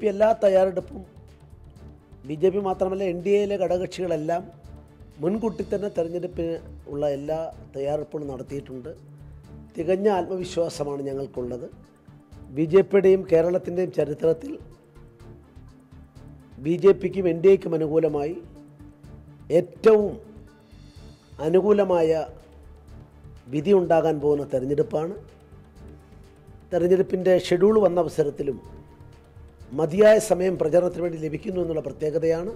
P എല്ലാ തയ്യാറെടുപ്പും B J P മാത്രമല്ല എൻ ഡി എയിലെ ഘടകകക്ഷികളെല്ലാം മുൻകൂട്ടി തന്നെ തെരഞ്ഞെടുപ്പിന് ഉള്ള എല്ലാ തയ്യാറെടുപ്പുകളും നടത്തിയിട്ടുണ്ട്. തികഞ്ഞ ആത്മവിശ്വാസമാണ് ഞങ്ങൾക്കുള്ളത്. ബി ജെ പിയുടെയും കേരളത്തിന്റെയും ചരിത്രത്തിൽ ബി ജെ പിക്കും എൻ ഡി എക്കും അനുകൂലമായി ഏറ്റവും അനുകൂലമായ വിധി ഉണ്ടാകാൻ പോകുന്ന തെരഞ്ഞെടുപ്പാണ്. തെരഞ്ഞെടുപ്പിന്റെ ഷെഡ്യൂൾ വന്ന അവസരത്തിലും മതിയായ സമയം പ്രചരണത്തിന് വേണ്ടി ലഭിക്കുന്നു എന്നുള്ള പ്രത്യേകതയാണ്